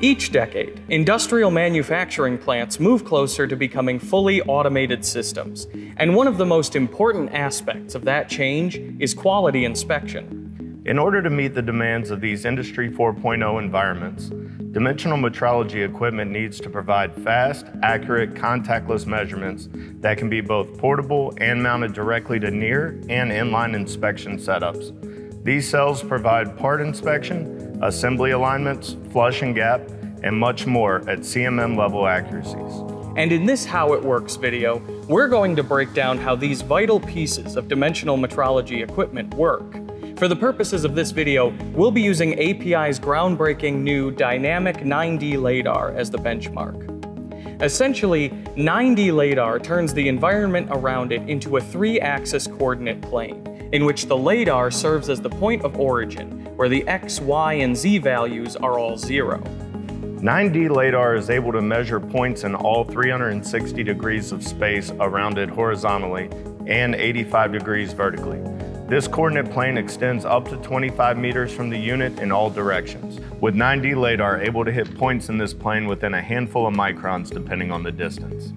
Each decade, industrial manufacturing plants move closer to becoming fully automated systems, and one of the most important aspects of that change is quality inspection. In order to meet the demands of these Industry 4.0 environments, dimensional metrology equipment needs to provide fast, accurate, contactless measurements that can be both portable and mounted directly to near and inline inspection setups. These cells provide part inspection, assembly alignments, flush and gap, and much more at CMM level accuracies. And in this How It Works video, we're going to break down how these vital pieces of dimensional metrology equipment work. For the purposes of this video, we'll be using API's groundbreaking new Dynamic 9D LADAR as the benchmark. Essentially, 9D LADAR turns the environment around it into a three-axis coordinate plane, in which the LADAR serves as the point of origin, where the X, Y, and Z values are all zero. 9D LADAR is able to measure points in all 360 degrees of space around it horizontally and 85 degrees vertically. This coordinate plane extends up to 25 meters from the unit in all directions, with 9D LADAR able to hit points in this plane within a handful of microns depending on the distance.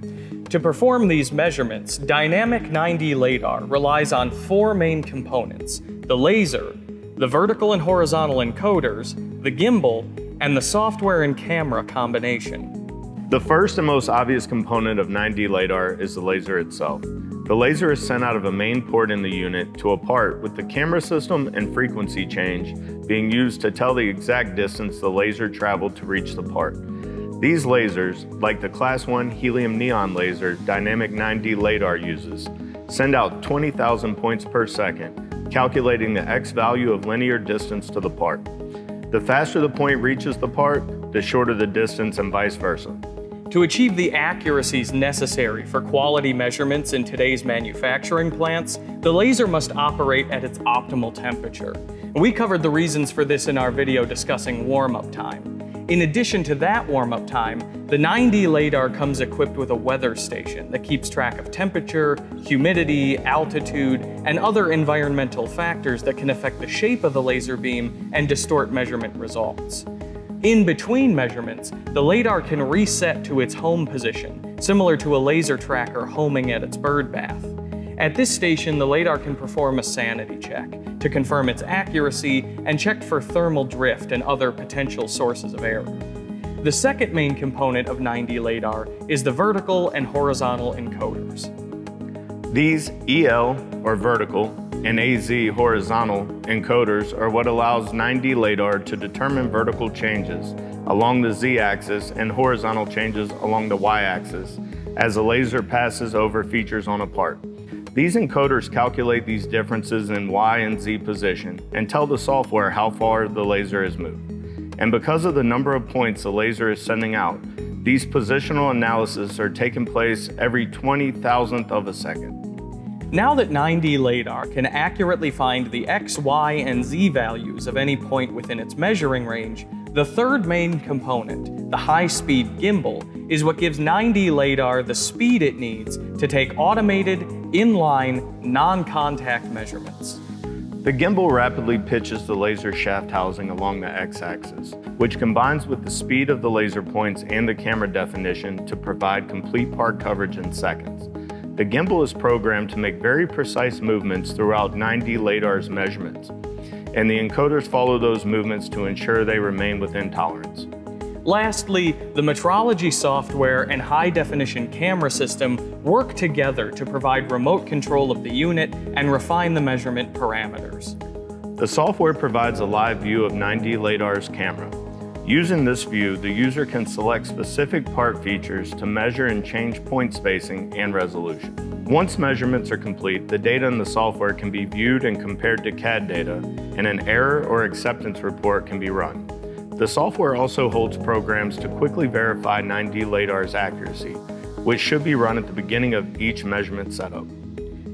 To perform these measurements, Dynamic 9D LADAR relies on four main components, the laser, the vertical and horizontal encoders, the gimbal, and the software and camera combination. The first and most obvious component of 9D LADAR is the laser itself. The laser is sent out of a main port in the unit to a part with the camera system and frequency change being used to tell the exact distance the laser traveled to reach the part. These lasers, like the Class 1 helium neon laser Dynamic 9D LADAR uses, send out 20,000 points per second, calculating the X value of linear distance to the part. The faster the point reaches the part, the shorter the distance and vice versa. To achieve the accuracies necessary for quality measurements in today's manufacturing plants, the laser must operate at its optimal temperature. We covered the reasons for this in our video discussing warm-up time. In addition to that warm-up time, the 9D LADAR comes equipped with a weather station that keeps track of temperature, humidity, altitude, and other environmental factors that can affect the shape of the laser beam and distort measurement results. In between measurements, the LADAR can reset to its home position, similar to a laser tracker homing at its bird bath. At this station, the LADAR can perform a sanity check to confirm its accuracy and check for thermal drift and other potential sources of error. The second main component of 9D LADAR is the vertical and horizontal encoders. These EL, or vertical, and AZ, horizontal, encoders are what allows 9D LADAR to determine vertical changes along the Z-axis and horizontal changes along the Y-axis as the laser passes over features on a part. These encoders calculate these differences in Y and Z position and tell the software how far the laser has moved. And because of the number of points the laser is sending out, these positional analyses are taking place every 20,000th of a second. Now that 9D LADAR can accurately find the X, Y, and Z values of any point within its measuring range, the third main component, the high-speed gimbal, is what gives 9D LADAR the speed it needs to take automated, inline, non-contact measurements. The gimbal rapidly pitches the laser shaft housing along the x-axis, which combines with the speed of the laser points and the camera definition to provide complete part coverage in seconds. The gimbal is programmed to make very precise movements throughout 9D LADAR's measurements and the encoders follow those movements to ensure they remain within tolerance. Lastly, the metrology software and high-definition camera system work together to provide remote control of the unit and refine the measurement parameters. The software provides a live view of 9D LADAR's camera. Using this view, the user can select specific part features to measure and change point spacing and resolution. Once measurements are complete, the data in the software can be viewed and compared to CAD data, and an error or acceptance report can be run. The software also holds programs to quickly verify 9D LADAR's accuracy, which should be run at the beginning of each measurement setup.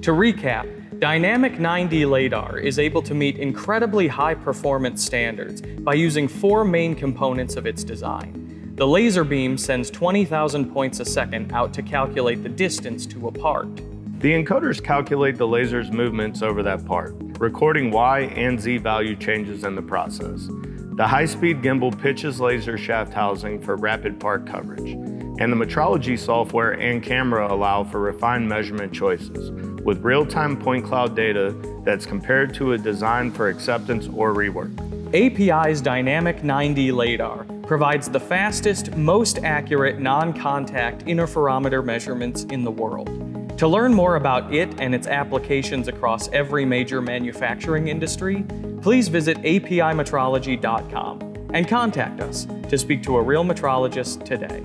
To recap, Dynamic 9D LADAR is able to meet incredibly high performance standards by using four main components of its design. The laser beam sends 20,000 points a second out to calculate the distance to a part. The encoders calculate the laser's movements over that part, recording Y and Z value changes in the process. The high-speed gimbal pitches laser shaft housing for rapid park coverage, and the metrology software and camera allow for refined measurement choices with real-time point cloud data that's compared to a design for acceptance or rework. API's Dynamic 9D LADAR provides the fastest, most accurate non-contact interferometer measurements in the world. To learn more about it and its applications across every major manufacturing industry, please visit apimetrology.com and contact us to speak to a real metrologist today.